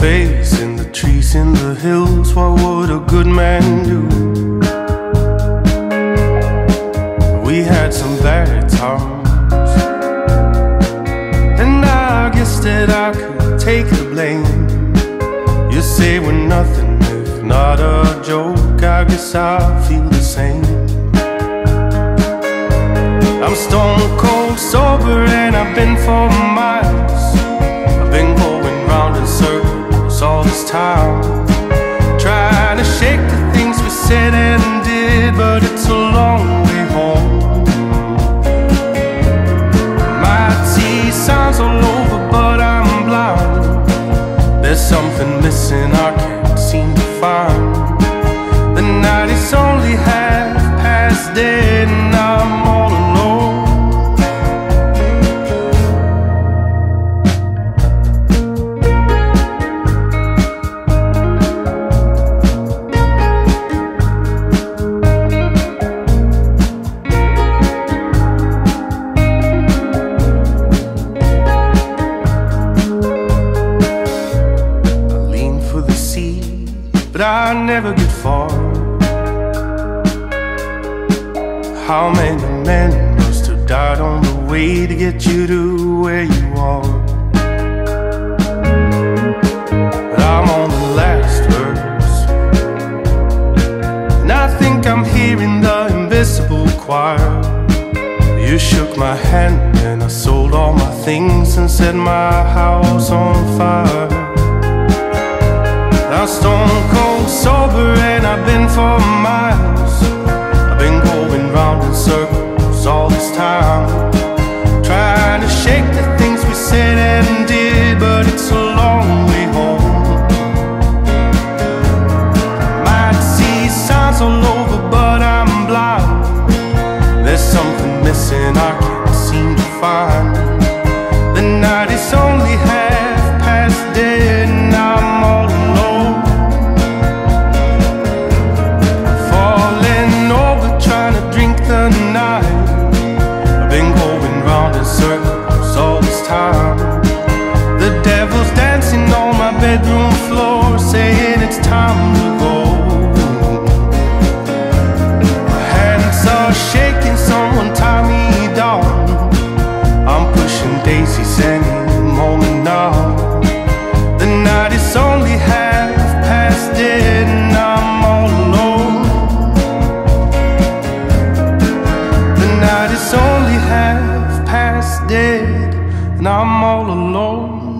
face in the trees, in the hills. What would a good man do? We had some bad times, and I guess that I could take the blame. You say we're nothing if not a joke. I guess I feel the same. I'm stone cold sober, and I've been for miles. Something missing I can't seem to find. But I never get far. How many men must have died on the way to get you to where you are? But I'm on the last verse, and I think I'm hearing the invisible choir. You shook my hand and I sold all my things and set my house on fire. I'm stone cold sober and I've been for miles. I've been going round in circles all this time. The devil's dancing on my bedroom floor, saying it's time to go. My hands are shaking, someone tie me down. I'm pushing daisies sending moment. The night is only half past dead, and I'm all alone. The night is only half past dead. Now I'm all alone.